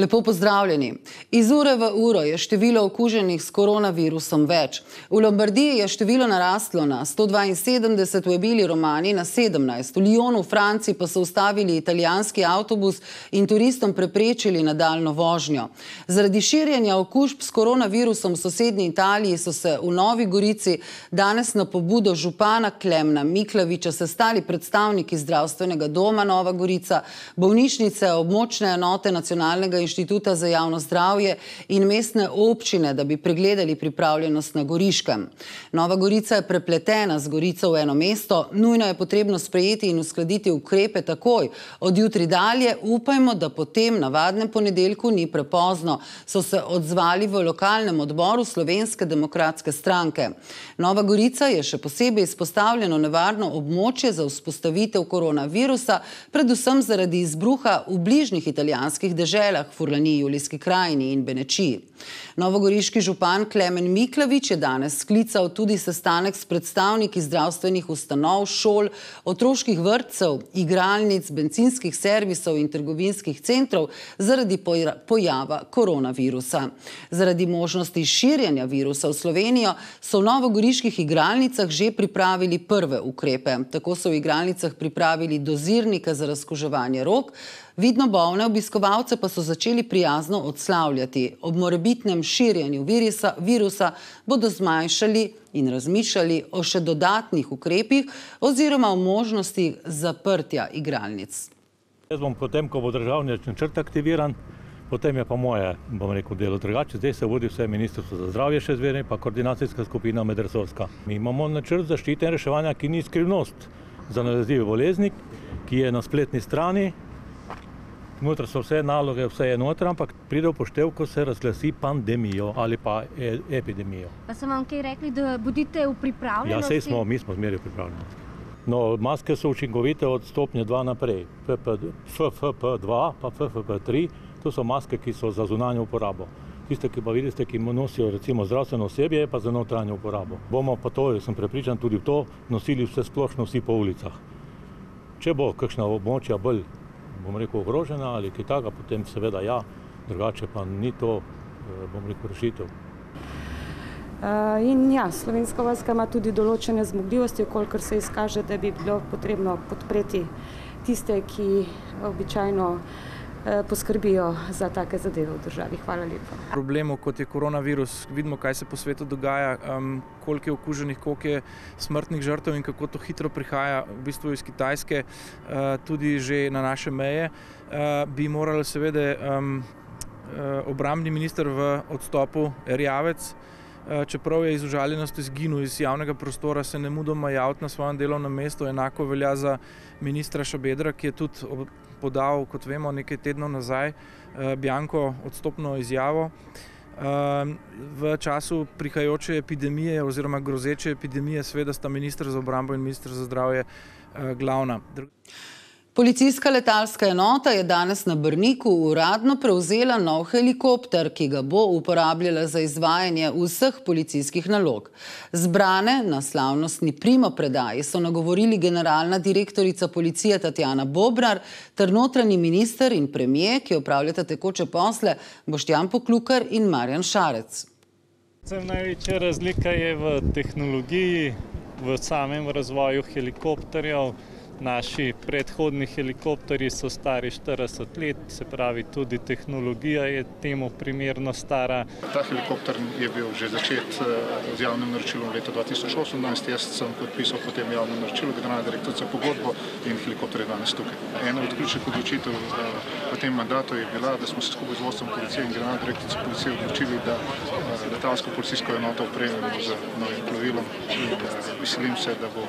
Lepo pozdravljeni. Iz ure v uro je število okuženih s koronavirusom več. V Lombardiji je število narastlo na 172, v Ebili Romani na 17. V Lyonu v Franciji pa so ustavili italijanski avtobus in turistom preprečili nadaljno vožnjo. Zaradi širjenja okužb s koronavirusom v sosednji Italiji so se v Novi Gorici danes na pobudo župana Klemna Miklaviča sestali predstavniki zdravstvenega doma Nova Gorica, bolnišnice, območne enote nacionalnega inštituta inštituta za javno zdravje in mestne občine, da bi pregledali pripravljenost na Goriškem. Nova Gorica je prepletena z Gorico v eno mesto, nujno je potrebno sprejeti in uskladiti ukrepe takoj. Od jutri dalje upajmo, da potem navadnem ponedeljku ni prepozno, so se odzvali v lokalnem odboru Slovenske demokratske stranke. Nova Gorica je še posebej izpostavljeno nevarno območje za vzpostavitev koronavirusa, predvsem zaradi izbruha v bližnjih italijanskih deželah, Furlani, Julijski krajini in Benečiji. Novogoriški župan Klemen Miklavič je danes sklical tudi sestanek s predstavniki zdravstvenih ustanov, šol, otroških vrtcev, igralnic, bencinskih servisov in trgovinskih centrov zaradi pojava koronavirusa. Zaradi možnosti širjanja virusa v Slovenijo so v novogoriških igralnicah že pripravili prve ukrepe. Tako so v igralnicah pripravili dozirnike za razkuževanje rok, Vidno bolne obiskovalce pa so začeli prijazno odslavljati. Ob morebitnem širjenju virusa, virusa bodo zmanjšali in razmišljali o še dodatnih ukrepih oziroma o možnosti zaprtja igralnic. Jaz bom potem, ko bo državni načrt aktiviran, potem je pa moje, bom rekel, delo drugače. Zdaj se vodi vse ministrstvo za zdravje še zveraj, pa koordinacijska skupina medresorska. Mi imamo načrt zaščite in reševanja, ki ni skrivnost za nalezljive bolezni, ki je na spletni strani, Notor so vse naloge, vse je noter, ampak pride v poštev, ko se razglasi pandemijo ali pa e epidemijo. Pa so vam kaj rekli, da bodite v pripravljenosti? Ja, sej smo, mi smo zmeri v pripravljenosti. No, maske so učinkovite od stopnje 2 naprej. FFP2 pa FFP3, to so maske, ki so za zunanjo uporabo. Tiste, ki pa vidite, ki nosijo recimo zdravstveno osebje, pa za notranjo uporabo. Bomo pa to, sem prepričan, tudi v to nosili vse splošno vsi po ulicah. Če bo kakšna območja bolj bom rekel, ogrožena ali kaj takega, potem seveda ja, drugače pa ni to, eh, bom rekel, rešitev. Uh, in ja, slovenska vojska ima tudi določene zmogljivosti, kolikor se izkaže, da bi bilo potrebno podpreti tiste, ki običajno Eh, poskrbijo za take zadeve v državi. Hvala lepa. Problemov kot je koronavirus, vidimo, kaj se po svetu dogaja, um, koliko je okuženih, koliko je smrtnih žrtev in kako to hitro prihaja v bistvu iz Kitajske, uh, tudi že na naše meje, uh, bi morali seveda um, obrambni minister v odstopu Erjavec. Čeprav je iz užaljenosti izginil iz javnega prostora, se ne mudoma javiti na svojem delovnem mestu. Enako velja za ministra Šabedra, ki je tudi podal, kot vemo, nekaj tednov nazaj, eh, Bjanko odstopno izjavo. Eh, v času prihajajoče epidemije oziroma grozeče epidemije, seveda sta ministr za obrambo in ministr za zdravje eh, glavna. Policijska letalska enota je danes na Brniku uradno prevzela nov helikopter, ki ga bo uporabljala za izvajanje vseh policijskih nalog. Zbrane na slavnostni primo predaji so nagovorili generalna direktorica policije Tatjana Bobrar ter notranji minister in premije, ki upravljata tekoče posle Boštjan Poklukar in Marjan Šarec. Največja razlika je v tehnologiji, v samem razvoju helikopterjev, Naši predhodni helikopterji so stari 40 let, se pravi, tudi tehnologija je temu primerno stara. Ta helikopter je bil že začet eh, z javnim naročilom leta 2018. Jaz sem podpisal potem javno naročilo, generalna direktorica pogodbo in helikopter je danes tukaj. Ena od ključnih odločitev eh, v tem mandatu je bila, da smo se skupaj z vodstvom policije in generalna direktorica policije odločili, da eh, letalsko policijsko enoto opremimo z novim plovilom in veselim se, da bo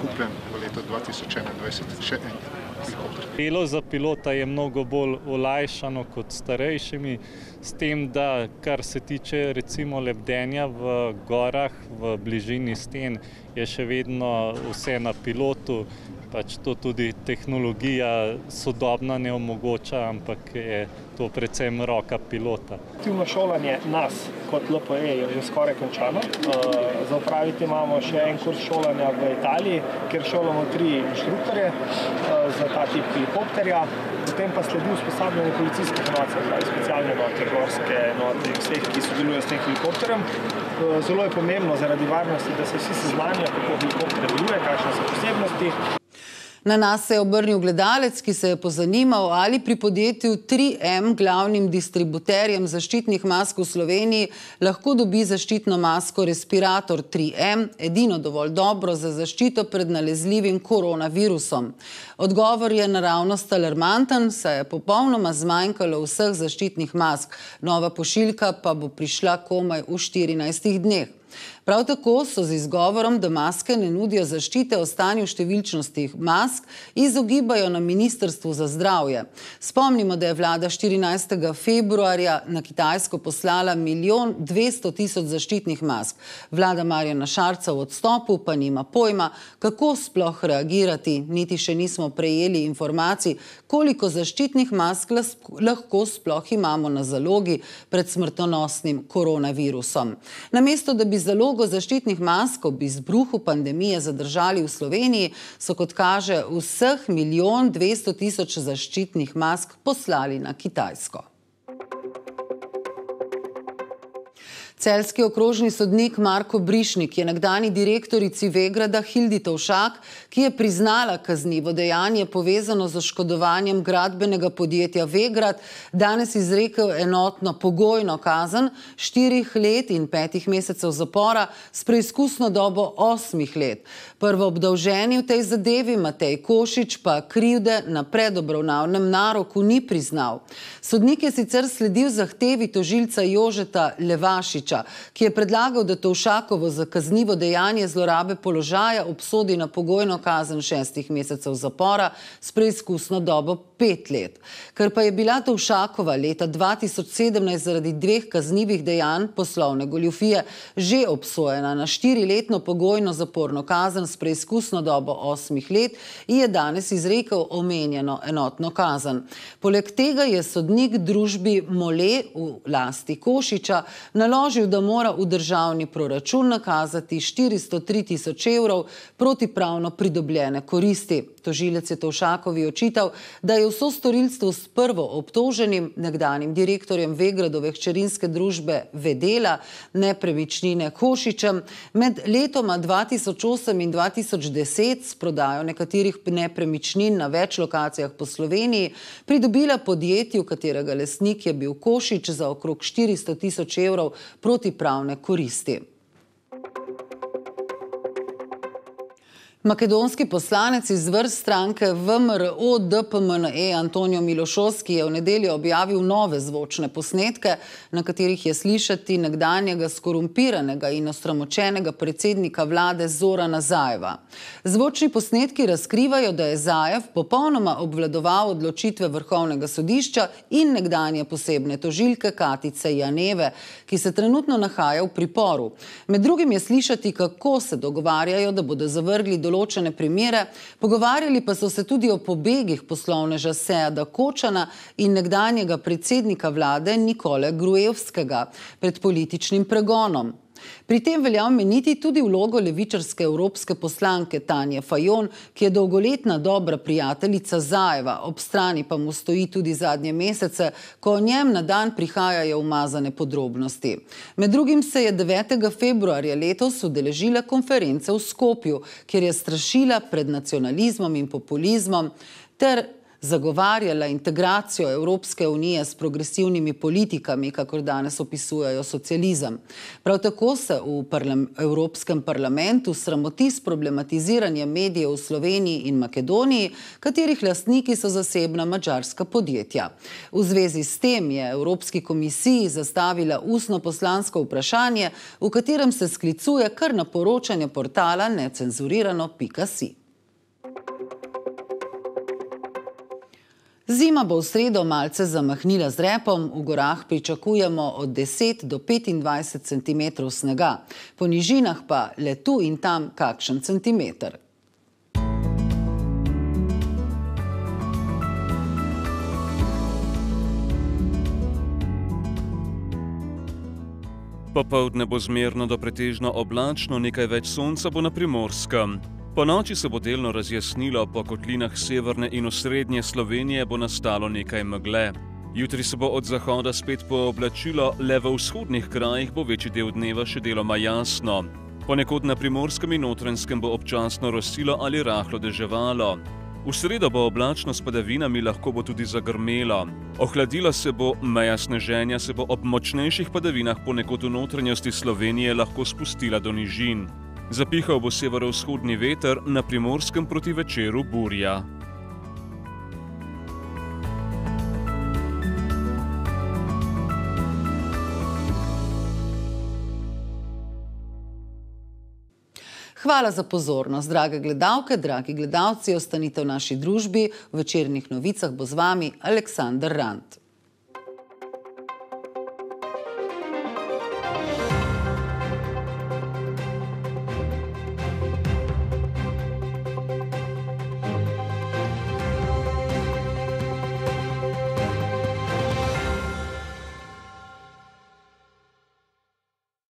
kupljen v letu 2021 še en helikopter. Delo za pilota je mnogo bolj olajšano kot starejšimi, s tem, da kar se tiče recimo lebdenja v gorah, v bližini sten, je še vedno vse na pilotu, pač to tudi tehnologija sodobna ne omogoča, ampak je to predvsem roka pilota. Aktivno šolanje nas kot LPE je že skoraj končano. Eh, za upraviti imamo še en kurs šolanja v Italiji, kjer šolamo tri inštruktorje eh, za ta tip helikopterja. Potem pa sledi usposabljanje policijskih enot, specialne enote, gorske enote, vseh, ki sodelujejo s tem helikopterjem. Eh, zelo je pomembno zaradi varnosti, da se vsi seznanijo, kako helikopter deluje, kakšne so posebnosti. Na nas se je obrnil gledalec, ki se je pozanimal, ali pri podjetju 3M, glavnim distributerjem zaščitnih mask v Sloveniji, lahko dobi zaščitno masko respirator 3M, edino dovolj dobro za zaščito pred nalezljivim koronavirusom. Odgovor je naravnost alarmanten, saj je popolnoma zmanjkalo vseh zaščitnih mask, nova pošiljka pa bo prišla komaj v 14 dneh. Prav tako so z izgovorom, da maske ne nudijo zaščite o stanju številčnosti mask, izogibajo na Ministrstvu za zdravje. Spomnimo, da je vlada 14. februarja na Kitajsko poslala milijon 200 tisoč zaščitnih mask. Vlada Marjana Šarca v odstopu pa nima pojma, kako sploh reagirati, niti še nismo prejeli informacij, koliko zaščitnih mask lahko sploh imamo na zalogi pred smrtonosnim koronavirusom. Namesto, da bi zalogo zaščitnih mask ob izbruhu pandemije zadržali v Sloveniji, so kot kaže vseh milijon 200 tisoč zaščitnih mask poslali na Kitajsko. Celski okrožni sodnik Marko Brišnik je nekdani direktorici Vegrada Hildi Tovšak, ki je priznala kaznivo dejanje povezano z oškodovanjem gradbenega podjetja Vegrad, danes izrekel enotno pogojno kazen štirih let in petih mesecev zapora s preizkusno dobo osmih let. Prvo obdolženi v tej zadevi Matej Košič pa krivde na predobravnavnem naroku ni priznal. Sodnik je sicer sledil zahtevi tožilca Jožeta Levašiča, Tošiča, ki je predlagal, da Tovšakovo za kaznivo dejanje zlorabe položaja obsodi na pogojno kazen šestih mesecev zapora s preizkusno dobo pet let. Ker pa je bila Tovšakova leta 2017 zaradi dveh kaznivih dejanj poslovne goljufije že obsojena na štiriletno pogojno zaporno kazen s preizkusno dobo osmih let, je danes izrekel omenjeno enotno kazen. Poleg tega je sodnik družbi Mole v lasti Košiča naložil odločil, da mora v državni proračun nakazati 403 tisoč evrov protipravno pridobljene koristi. Tožilec je Tovšakovi očital, da je vso storilstvo s prvo obtoženim nekdanjim direktorjem Vegradove hčerinske družbe Vedela nepremičnine Košičem med letoma 2008 in 2010 s prodajo nekaterih nepremičnin na več lokacijah po Sloveniji pridobila podjetju, katerega lesnik je bil Košič za okrog 400 tisoč evrov protipravne koristi. Makedonski poslanec iz vrst stranke VMRO DPMNE Antonijo Milošovski je v nedeljo objavil nove zvočne posnetke, na katerih je slišati nekdanjega skorumpiranega in osramočenega predsednika vlade Zorana Zajeva. Zvočni posnetki razkrivajo, da je Zajev popolnoma obvladoval odločitve vrhovnega sodišča in nekdanje posebne tožilke Katice Janeve, ki se trenutno nahaja v priporu. Med drugim je slišati, kako se dogovarjajo, da bodo zavrgli določitev določene primere, pogovarjali pa so se tudi o pobegih poslovneža Sejada Kočana in nekdanjega predsednika vlade Nikole Grujevskega pred političnim pregonom. Pri tem velja omeniti tudi vlogo levičarske evropske poslanke Tanje Fajon, ki je dolgoletna dobra prijateljica Zajeva, ob strani pa mu stoji tudi zadnje mesece, ko o njem na dan prihajajo umazane podrobnosti. Med drugim se je 9. februarja letos udeležila konference v Skopju, kjer je strašila pred nacionalizmom in populizmom ter zagovarjala integracijo Evropske unije s progresivnimi politikami, kakor danes opisujejo socializem. Prav tako se v parlam Evropskem parlamentu sramoti s problematiziranjem medijev v Sloveniji in Makedoniji, katerih lastniki so zasebna mačarska podjetja. V zvezi s tem je Evropski komisiji zastavila ustno poslansko vprašanje, v katerem se sklicuje kar na poročanje portala necenzurirano.si. Zima bo v sredo malce zamahnila z repom, v gorah pričakujemo od 10 do 25 cm snega, po nižinah pa le tu in tam kakšen centimeter. Popovdne bo zmerno do pretežno oblačno, nekaj več sonca bo na primorskem. Po noči se bo delno razjasnilo, po kotlinah severne in osrednje Slovenije bo nastalo nekaj megle. Jutri se bo od zahoda spet pooblačilo, le v vzhodnih krajih bo večji del dneva še deloma jasno. Ponekod na primorskem in notrenskem bo občasno rosilo ali rahlo deževalo. V sredo bo oblačno s padavinami, lahko bo tudi zagrmelo. Ohladilo se bo, meja sneženja se bo ob močnejših padavinah ponekod v notranjosti Slovenije lahko spustila do nižin. Zapihal bo severovzhodni veter, na primorskem proti večeru burja. Hvala za pozornost, drage gledalke, dragi gledalci, ostanite v naši družbi. V večernih novicah bo z vami Aleksandr Rant.